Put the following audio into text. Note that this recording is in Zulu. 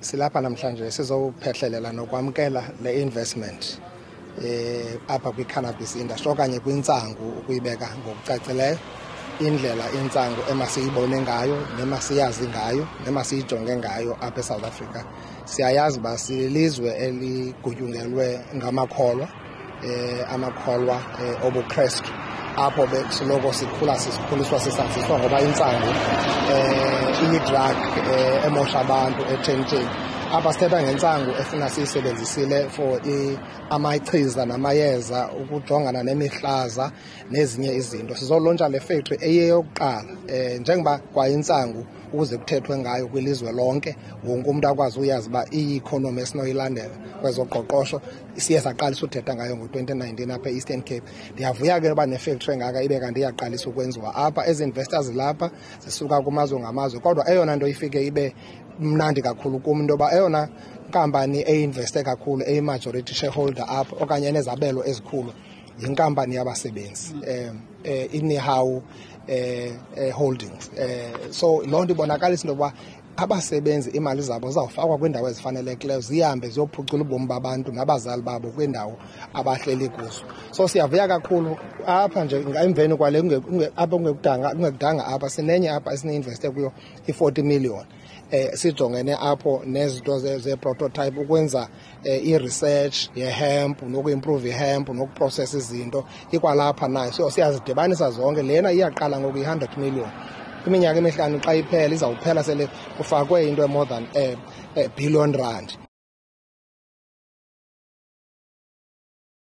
silapha namhlanje sizophehlelela nokwamkela le investment eh apha kwi-cannabis industry okanye kwintsangu ukuyibeka ngokucacileyo. Indlela intsangu emasiyibone ngayo nemasiyazi ngayo nemasiyijonge ngayo apha eSouth Africa. Siyayazi uba silizwe eligutyungelwe ngamakholwa eh amakholwa eh, obuKrestu. Apho besoloko sikhula sikhuliswa sisaziswa ngoba intsangu eh iyi-drug eh, emosha abantu etshentsheni apha sithetha ngentsangu efuna siyisebenzisile for amachiza namayeza ukujongana nemihlaza nezinye izinto. Sizolontsha le factory eyeyokuqala um njengoba kwayintsangu ukuze kuthethwe ngayo kwilizwe lonke wonke umntu akwazi uyazi uba iyi-economy esinoyilandela kwezoqoqosho siye saqalisa uthetha ngayo ngo-2019 apha e-eastern cape. Ndiyavuya ke uba nefactory engaka ibe kanti iyaqalisa ukwenziwa apha. Ezi investors zilapha zisuka kumazwe ngamazwe kodwa eyona nto ifike ibe mnandi kakhulu kum into yoba eyona nkampani eyinveste kakhulu eyi-majority shareholder apha okanye enezabelo ezikhulu yinkampani yabasebenzi. Um eh, inihawu eh, eh holdings. Eh so loo nto ibonakalisa into yokuba abasebenzi imali zabo zizawufakwa kwiindawo ezifanelekileyo zihambe ziyophucula ubomi babantu nabazali babo kwiindawo abahleli kuzo. So siyavuya kakhulu. Apha nje emveni kwale apha kungekudanga kungekudanga apha sinenye apha esine-investe kuyo i-forty million. Eh sijongene apho nezinto ze-prototype ukwenza eh, i-research ye-hemp nokuimprove i-hemp nokuprocess izinto ikwalapha nayo. So siyazidibanisa zonke. Lena iyaqala ngoku i-hundred million. Kwiminyaka emihlanu xa iphela izawuphela sele kufakwe into e-more than a eh, billion rand